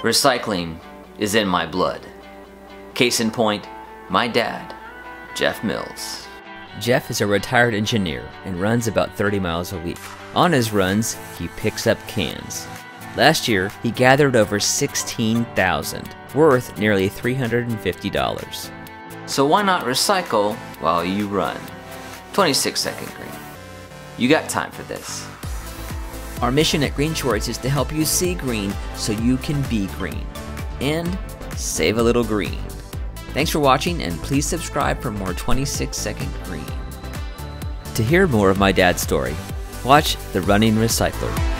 Recycling is in my blood. Case in point, my dad, Jeff Mills. Jeff is a retired engineer and runs about 30 miles a week. On his runs, he picks up cans. Last year, he gathered over 16,000, worth nearly $350. So why not recycle while you run? 26 second green. You got time for this. Our mission at GreenShortz is to help you see green so you can be green and save a little green. Thanks for watching and please subscribe for more 26 second green. To hear more of my dad's story, watch The Running Recycler.